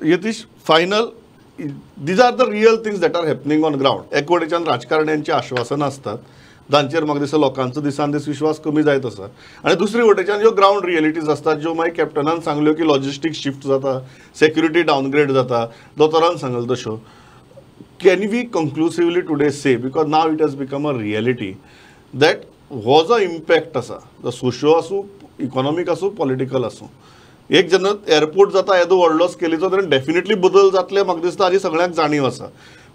Yatish final these are the real things that are happening on ground एक वटेच्यान राजकारण्यांची आश्वासनां असतात. जांचेर म्हाका दिसता लोकांचो दिसान दीस विश्वास कमी जायत आसा आनी दुसरे वटेच्यान ज्यो ग्राउंड रियलिटीज आसतात ज्यो मागीर कॅप्टनान सांगल्यो की लॉजिस्टीक शिफ्ट जाता सेक्युरिटी डावनग्रेड जाता दोतोरान सांगल तश्यो can we conclusively today say because now it has become a reality that हो जो इम्पॅक्ट आसा जो सोशियो आसूं इकॉनॉमीक आसूं पॉलिटिकल आसूं एक जेन्ना एअरपोर्ट जाता येदो व्हडलो स्केलीचो तेन्ना डेफिनेटली बदल जातले म्हाका दिसता हाजी सगळ्यांक जाणीव आसा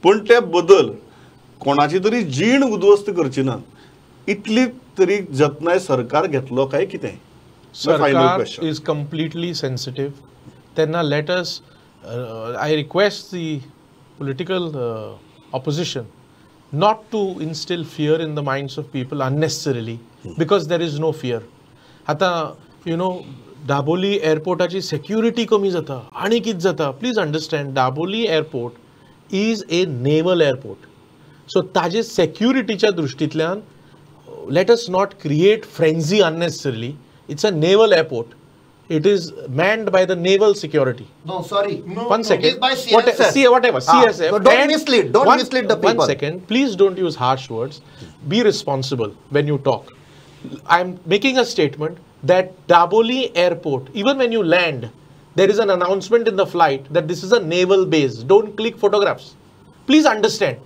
पूण ते बदल कोणाची तरी जीण उद्वस्त करची ना इतली तरी जतनाय सरकार घेतलो काय कितें इज कंप्लिटली सेन्सिटीव तेन्ना let's I request the political opposition not to instil fear in the minds of people unnecessarily because there is no fear आतां यु नो दाबोली एअरपोर्टाची सेक्युरिटी कमी जाता आनी कितें जाता please understand Dabolim airport is a naval airport so ताजे सेक्युरिटीच्या दृश्टींतल्यान let us not create frenzy unnecessarily. It's a naval airport. It is manned by the naval security. No, sorry. One second. It is by What- CSF. see, whatever. Ah, CSF. so don't and mislead. Don't one- mislead the One people. second. Please don't use harsh words. Be responsible when you talk. I'm making a statement that Daboli Airport, even when you land, there is an announcement in the flight that this is a naval base. Don't click photographs. Please understand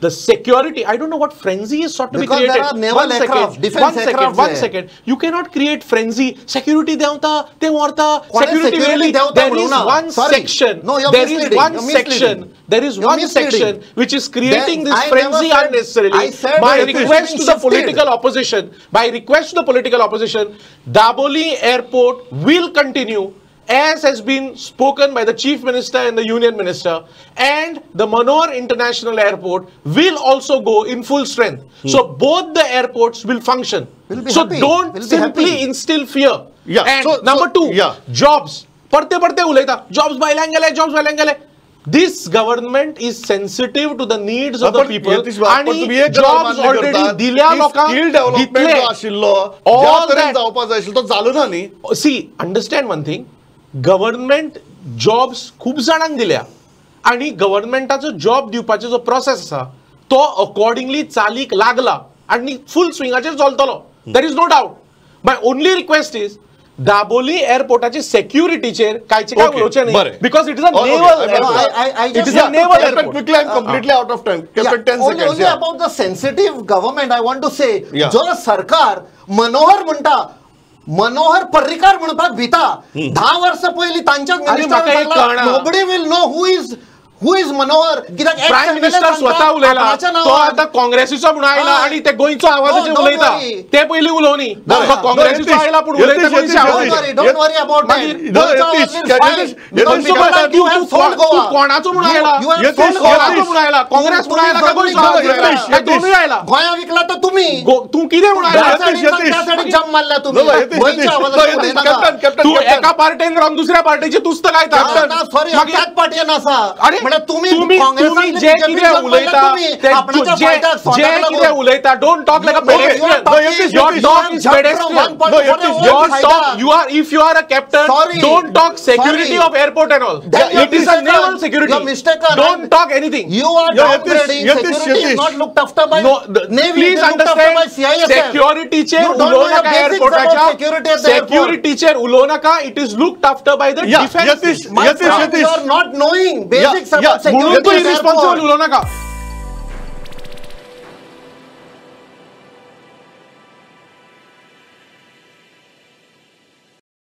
the security i don't know what frenzy is sought to because be created. there are naval one aircraft, second, defense one aircraft second, one second. You cannot create frenzy. Security devta te varta security, really there is one Sorry. section. No, there is one section. There is you're one section which is creating this I frenzy said, unnecessarily. Said, my request to the political opposition by request to the political opposition daboli airport will continue as has been spoken by the chief minister and the union minister and the Manor International Airport will also go in full strength so both the airports will function We'll be so happy. don't We'll be simply happy. instill fear Yeah, and so- number so- two yeah. jobs परते परते उलयता jobs भायल्यान गेले jobs भायल्यान गेले this government is sensitive to the needs of the पण people Yatish बाब, पण आणि तुम्ही एक गजाल जॉब्स मान्य ऑलरेडी करतात दिल्या की लोकांक स्किल डेव्हलपमेंट दितले जो आशिल्लो All ज्या तरेन that- जावपाक जाय आशिल्लो तो जालो ना न्ही C understand one thing government jobs खूब जाणांक दिल्या आणि गव्हर्नमेंटाचो जॉब दिवपाचो जो प्रोसेस आसा तो अकॉर्डिंगली चालीक लागला आणि फुल स्विंगाचेर चलतलो there is no doubt my only request is Dabolim एअरपोर्टाचे सेक्युरिटीचेर कांयचे काय उलोवचें न्ही. Because it is a. Naval it is a naval quickly I'm completely out of time. Yeah, Captain, 10 only, seconds. only yeah. about the sensitive government, I want to say, Yeah. जो सरकार मनोहर म्हणटा मनोहर पर्रीकार म्हणपाक भिता धा वर्सां पयलीं तांच्याच आनी म्हाका एक कळना. Nobody will know who is who is Manohar कित्याक प्रायम मिनिस्टर स्वता उलयला. तो आता काँग्रेसीचो म्हणून आयला. आणि ते गोंयचो आवाजाचेर उलयता. ते पयलीं उलोवनी काँग्रेसीचो आयला पूण उलयता तू Goa. कोणाचो म्हणून आयला? कोणाचो म्हणून आयला काँग्रेस म्हणून आयला का गोंयचो आवाज आयला? काय दोनूय आयला गोंया विकला तर तुम्ही. तू कितें म्हणून त्या आयला जम. Captain, Captain, तू. एका पार्टेन रावन दुसऱ्या पार्टीची तुस्त गायता सॉरी त्याच पार्टीन आसा अरे म्हणजे तुम्ही तुम्ही जे कितें उलयता जे. कितें उलयता don't talk like a No, you are pedestrian talking- Yatish, your Yatish, talk you is have jumped from pedestrian one point No, to Yatish, another. your Faida. talk you are if you are a captain Sorry. don't talk security Sorry. of airport and all Then you're it is a mistaken. naval security You're mistaken. don't talk anything You are Yeah, Yatish, downgrading. Yatish, Security is Yatish. not looked after by no the, Navy. please It is looked after by understand CISF. security चे You don't know उलोव नाका basics airportaच्या about security at the airport. security चे उलोव नाका it is looked after by the Yeah, defense Yatish, My Yatish, friend, Yatish. म्हणून तू airport. उलोव नाका